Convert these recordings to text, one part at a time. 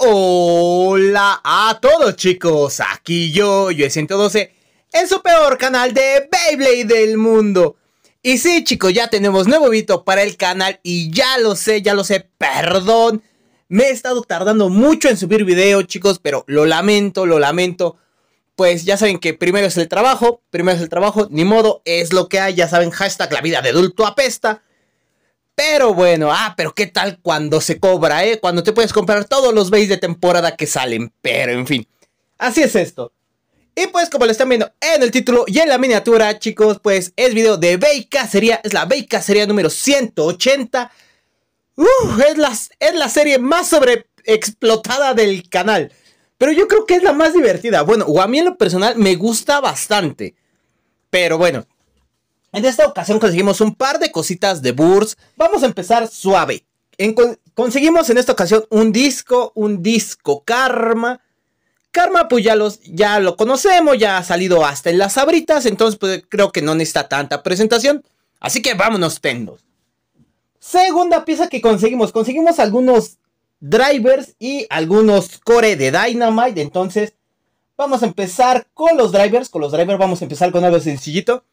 Hola a todos chicos, aquí yo, yo 112, en su peor canal de Beyblade del mundo. Y sí chicos, ya tenemos nuevo video para el canal y ya lo sé, ya lo sé, perdón. Me he estado tardando mucho en subir video chicos, pero lo lamento, lo lamento. Pues ya saben que primero es el trabajo, primero es el trabajo, ni modo, es lo que hay, ya saben, hashtag la vida de adulto apesta. Pero bueno, ah, pero qué tal cuando se cobra, ¿eh? Cuando te puedes comprar todos los bays de temporada que salen. Pero en fin, así es esto. Y pues como lo están viendo en el título y en la miniatura, chicos, pues es video de Bay Cacería. Es la Bay Cacería número 180. Uh, es, la, es la serie más sobreexplotada del canal. Pero yo creo que es la más divertida. Bueno, o a mí en lo personal me gusta bastante. Pero bueno, en esta ocasión conseguimos un par de cositas de Burs. Vamos a empezar suave. conseguimos en esta ocasión un disco, un disco Karma. Karma pues ya, los, ya lo conocemos, ya ha salido hasta en las abritas, entonces pues, creo que no necesita tanta presentación. Así que vámonos tendos. Segunda pieza que conseguimos, conseguimos algunos drivers y algunos core de Dynamite, entonces vamos a empezar con los drivers, con los drivers vamos a empezar con algo sencillito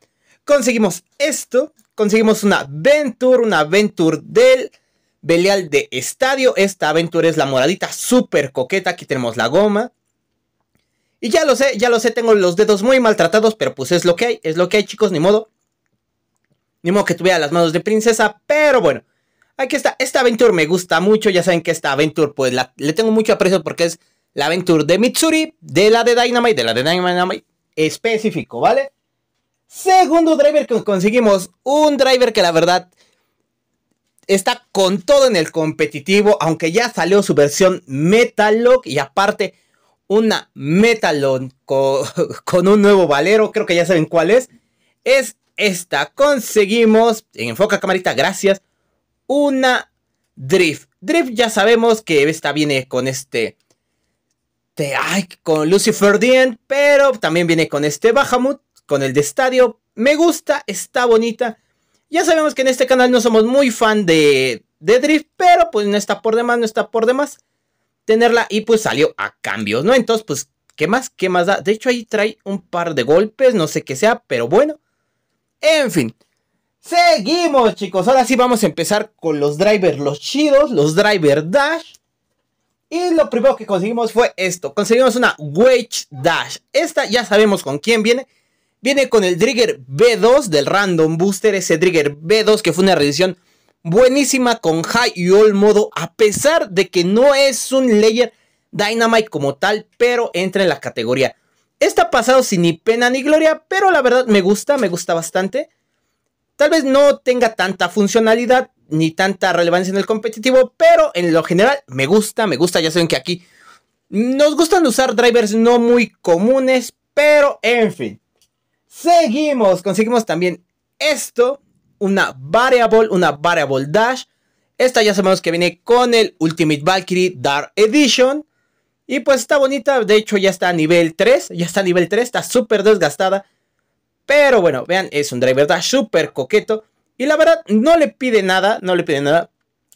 conseguimos esto. Conseguimos una Venture, una Venture del Belial de Estadio. Esta Venture es la moradita súper coqueta. Aquí tenemos la goma. Y ya lo sé, ya lo sé, tengo los dedos muy maltratados, pero pues es lo que hay, es lo que hay chicos, ni modo. Ni modo que tuviera las manos de princesa, pero bueno. Aquí está, esta Venture me gusta mucho, ya saben que esta Aventure pues le tengo mucho aprecio porque es la Aventure de Mitsuri, de la de Dynamite, de la de Dynamite específico, ¿vale? Segundo driver que conseguimos. Un driver que la verdad está con todo en el competitivo. Aunque ya salió su versión Metalog. Y aparte una Metalon con, con, un nuevo valero. Creo que ya saben cuál es. Es esta. Conseguimos. En enfoca camarita, gracias. Una Drift. Drift ya sabemos que esta viene con este. ay, con Lucifer Dien. Pero también viene con este Bahamut con el de estadio. Me gusta, está bonita. Ya sabemos que en este canal no somos muy fan de, de Drift, pero pues no está por demás, no está por demás tenerla y pues salió a cambios, ¿no? Entonces, pues, ¿qué más? ¿Qué más da? De hecho, ahí trae un par de golpes, no sé qué sea, pero bueno. En fin. Seguimos, chicos. Ahora sí vamos a empezar con los drivers, los chidos, los driver dash. Y lo primero que conseguimos fue esto. Conseguimos una Wedge Dash. Esta ya sabemos con quién viene. Viene con el Trigger B2 del Random Booster, ese Trigger B2 que fue una reedición buenísima con High y All modo, a pesar de que no es un Layer Dynamite como tal, pero entra en la categoría. Está pasado sin ni pena ni gloria, pero la verdad me gusta, me gusta bastante. Tal vez no tenga tanta funcionalidad ni tanta relevancia en el competitivo, pero en lo general me gusta, me gusta. Ya saben que aquí nos gustan usar drivers no muy comunes, pero en fin. Seguimos, conseguimos también esto, una variable, una variable dash. Esta ya sabemos que viene con el Ultimate Valkyrie Dark Edition. Y pues está bonita, de hecho ya está a nivel 3, ya está a nivel 3, está súper desgastada. Pero bueno, vean, es un driver dash súper coqueto. Y la verdad, no le pide nada, no le pide nada.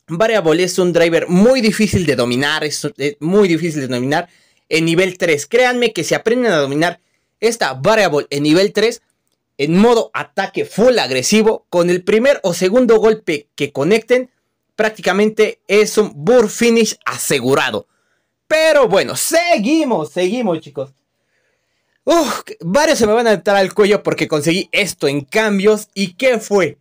Variable es un driver muy difícil de dominar, es muy difícil de dominar en nivel 3. Créanme que si aprenden a dominar esta variable en nivel 3 en modo ataque full agresivo. Con el primer o segundo golpe que conecten, prácticamente es un burr finish asegurado. Pero bueno, seguimos, seguimos chicos. Uf, varios se me van a entrar al cuello porque conseguí esto en cambios. ¿Y qué fue?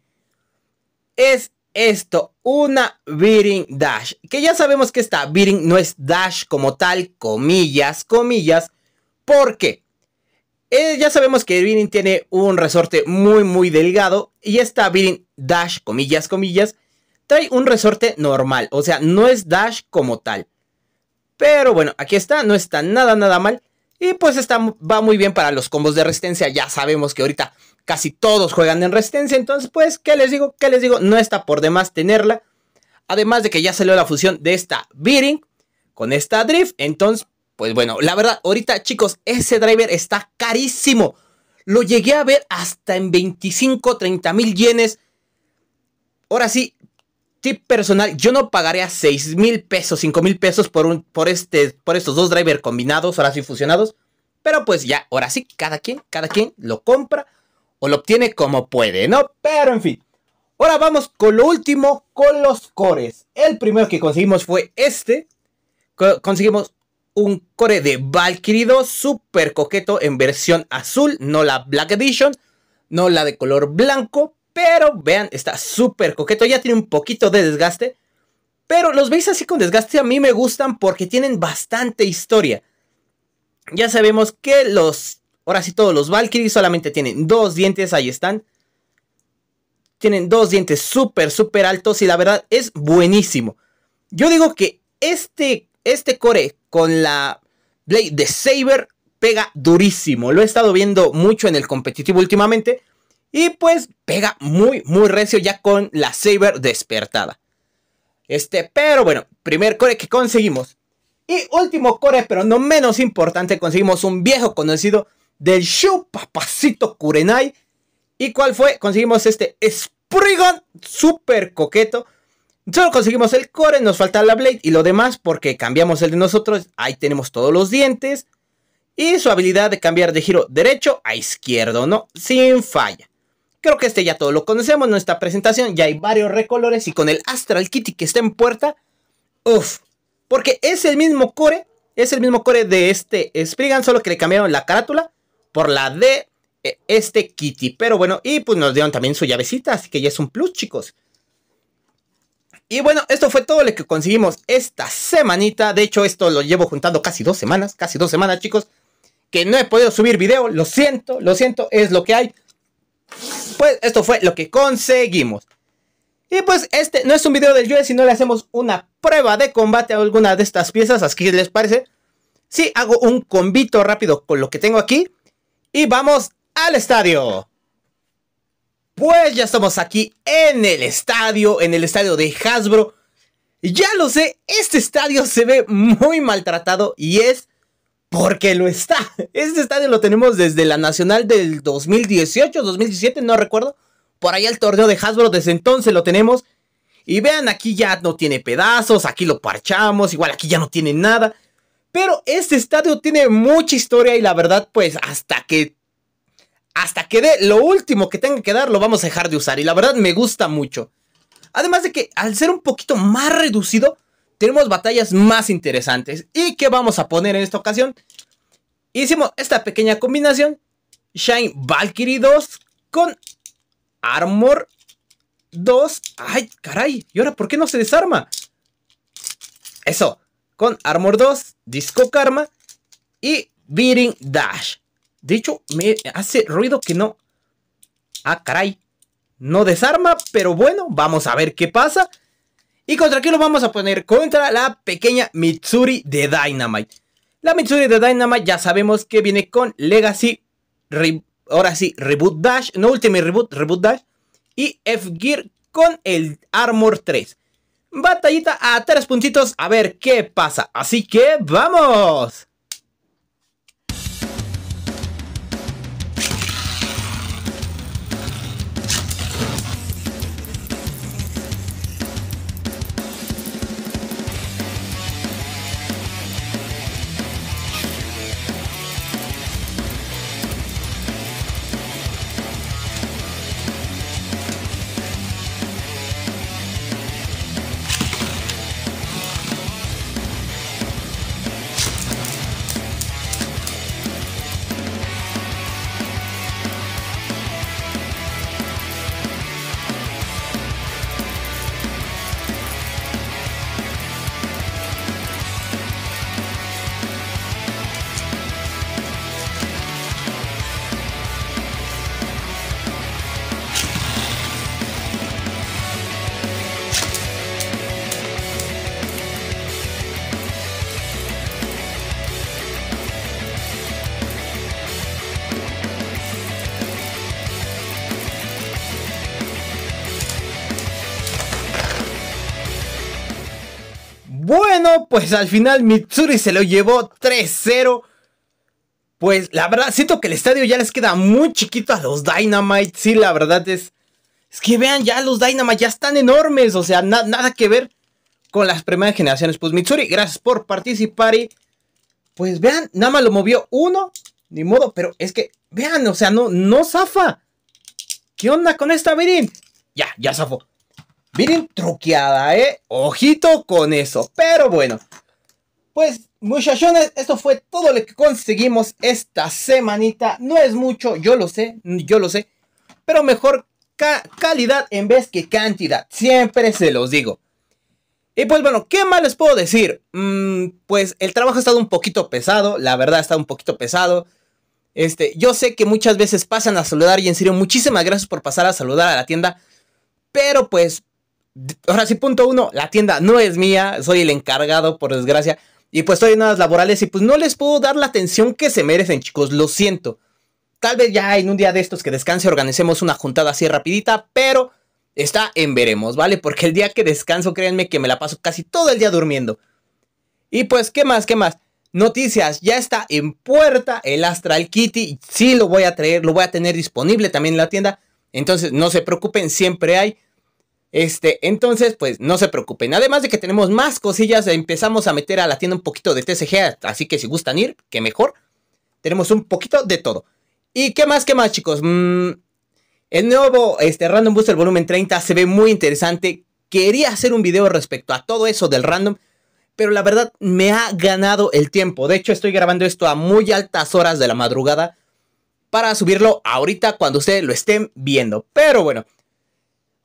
Es esto, una beating dash. Que ya sabemos que esta beating no es dash como tal, comillas, comillas. ¿Por qué? Eh, ya sabemos que Bearing tiene un resorte muy muy delgado y esta Bearing Dash, comillas, comillas, trae un resorte normal, o sea, no es Dash como tal. Pero bueno, aquí está, no está nada nada mal y pues está, va muy bien para los combos de resistencia, ya sabemos que ahorita casi todos juegan en resistencia, entonces pues, ¿qué les digo? ¿Qué les digo? No está por demás tenerla. Además de que ya salió la fusión de esta Bearing con esta Drift, entonces pues bueno, la verdad, ahorita chicos, ese driver está carísimo. Lo llegué a ver hasta en 25, 30 mil yenes. Ahora sí, tip personal, yo no pagaría 6 mil pesos, 5 mil pesos por, un, por, este, por estos dos drivers combinados, ahora sí fusionados. Pero pues ya, ahora sí, cada quien, cada quien lo compra o lo obtiene como puede, ¿no? Pero en fin. Ahora vamos con lo último, con los cores. El primero que conseguimos fue este. conseguimos un core de Valkyrie 2 súper coqueto en versión azul, no la Black Edition, no la de color blanco, pero vean, está súper coqueto, ya tiene un poquito de desgaste, pero los veis así con desgaste a mí me gustan porque tienen bastante historia. Ya sabemos que los, ahora sí todos los Valkyrie solamente tienen dos dientes, ahí están. Tienen dos dientes súper, súper altos y la verdad es buenísimo. Yo digo que este, este core con la Blade de Saber pega durísimo. Lo he estado viendo mucho en el competitivo últimamente. Y pues pega muy, muy recio ya con la Saber despertada. Este, pero bueno, primer core que conseguimos. Y último core, pero no menos importante, conseguimos un viejo conocido del Shu Papacito Kurenai. ¿Y cuál fue? Conseguimos este Spriggan super coqueto. Solo conseguimos el core, nos falta la blade y lo demás porque cambiamos el de nosotros. Ahí tenemos todos los dientes. Y su habilidad de cambiar de giro derecho a izquierdo, ¿no? Sin falla. Creo que este ya todo lo conocemos, nuestra presentación ya hay varios recolores y con el Astral Kitty que está en puerta, uff, porque es el mismo core, es el mismo core de este Spriggan, solo que le cambiaron la carátula por la de eh, este Kitty. Pero bueno, y pues nos dieron también su llavecita, así que ya es un plus, chicos. Y bueno, esto fue todo lo que conseguimos esta semanita. De hecho, esto lo llevo juntando casi dos semanas, casi dos semanas, chicos. Que no he podido subir video, lo siento, lo siento, es lo que hay. Pues esto fue lo que conseguimos. Y pues este no es un video del si sino le hacemos una prueba de combate a alguna de estas piezas. Así que les parece. Si hago un combito rápido con lo que tengo aquí. Y vamos al estadio. Pues ya estamos aquí en el estadio, en el estadio de Hasbro. Ya lo sé, este estadio se ve muy maltratado y es porque lo está. Este estadio lo tenemos desde la Nacional del 2018, 2017, no recuerdo. Por ahí el torneo de Hasbro, desde entonces lo tenemos. Y vean, aquí ya no tiene pedazos, aquí lo parchamos, igual aquí ya no tiene nada. Pero este estadio tiene mucha historia y la verdad, pues hasta que... Hasta que dé lo último que tenga que dar, lo vamos a dejar de usar. Y la verdad me gusta mucho. Además de que al ser un poquito más reducido, tenemos batallas más interesantes. ¿Y qué vamos a poner en esta ocasión? Hicimos esta pequeña combinación. Shine Valkyrie 2 con Armor 2. ¡Ay, caray! ¿Y ahora por qué no se desarma? Eso. Con Armor 2, Disco Karma y Beating Dash. De hecho, me hace ruido que no... Ah, caray. No desarma, pero bueno, vamos a ver qué pasa. ¿Y contra qué lo vamos a poner? Contra la pequeña Mitsuri de Dynamite. La Mitsuri de Dynamite ya sabemos que viene con Legacy, ahora sí, Reboot Dash, no Ultimate Reboot, Reboot Dash. Y F-Gear con el Armor 3. Batallita a tres puntitos, a ver qué pasa. Así que, ¡vamos! Bueno, pues al final Mitsuri se lo llevó 3-0. Pues la verdad, siento que el estadio ya les queda muy chiquito a los Dynamite. Sí, la verdad es. Es que vean, ya los Dynamite ya están enormes. O sea, nada que ver con las primeras generaciones. Pues Mitsuri, gracias por participar. Y pues vean, nada más lo movió uno. Ni modo, pero es que, vean, o sea, no, no zafa. ¿Qué onda con esta Virin? Ya, ya zafó. Virin truqueada, ¿eh? Ojito con eso. Pero bueno. Pues, muchachones, esto fue todo lo que conseguimos esta semanita. No es mucho, yo lo sé, yo lo sé. Pero mejor calidad en vez que cantidad. Siempre se los digo. Y pues bueno, ¿qué más les puedo decir? Mm, pues el trabajo ha estado un poquito pesado, la verdad ha estado un poquito pesado. Este, yo sé que muchas veces pasan a saludar y en serio, muchísimas gracias por pasar a saludar a la tienda. Pero pues, ahora sí, punto uno, la tienda no es mía, soy el encargado, por desgracia. Y pues estoy en horas laborales y pues no les puedo dar la atención que se merecen, chicos, lo siento. Tal vez ya en un día de estos que descanse organicemos una juntada así rapidita, pero está en veremos, ¿vale? Porque el día que descanso, créanme que me la paso casi todo el día durmiendo. Y pues, ¿qué más? ¿Qué más? Noticias, ya está en puerta el Astral Kitty. Sí lo voy a traer, lo voy a tener disponible también en la tienda. Entonces, no se preocupen, siempre hay. Este, entonces, pues no se preocupen. Además de que tenemos más cosillas, empezamos a meter a la tienda un poquito de TCG. Así que si gustan ir, que mejor. Tenemos un poquito de todo. ¿Y qué más, qué más, chicos? Mm, el nuevo este, Random Booster Volumen 30 se ve muy interesante. Quería hacer un video respecto a todo eso del random, pero la verdad me ha ganado el tiempo. De hecho, estoy grabando esto a muy altas horas de la madrugada para subirlo ahorita cuando ustedes lo estén viendo. Pero bueno,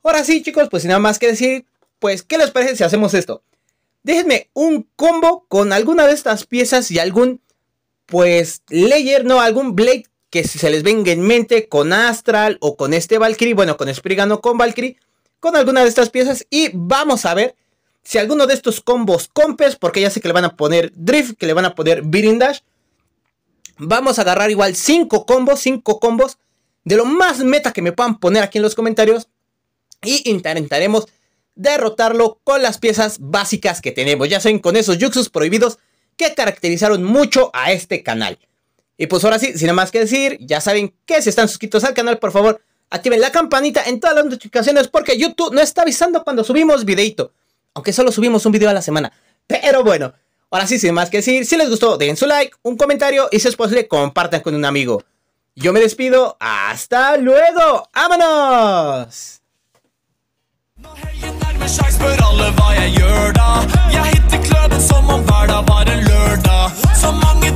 ahora sí, chicos, pues sin nada más que decir, pues, ¿qué les parece si hacemos esto? Déjenme un combo con alguna de estas piezas y algún, pues, layer, no, algún blade que se les venga en mente con Astral o con este Valkyrie, bueno, con Spriggan o con Valkyrie, con alguna de estas piezas. Y vamos a ver si alguno de estos combos compes, porque ya sé que le van a poner Drift, que le van a poner Beating Dash, vamos a agarrar igual 5 combos, 5 combos de lo más meta que me puedan poner aquí en los comentarios y intentaremos derrotarlo con las piezas básicas que tenemos, ya saben, con esos Yuxus prohibidos que caracterizaron mucho a este canal. Y pues ahora sí, sin nada más que decir, ya saben que si están suscritos al canal, por favor, activen la campanita en todas las notificaciones porque YouTube no está avisando cuando subimos videito. Aunque solo subimos un video a la semana. Pero bueno, ahora sí, sin más que decir, si les gustó, den su like, un comentario y si es posible, compartan con un amigo. Yo me despido, hasta luego, ¡vámonos! Når spør alle hva jeg hitter kløben som om hver var en lørdag. Så mange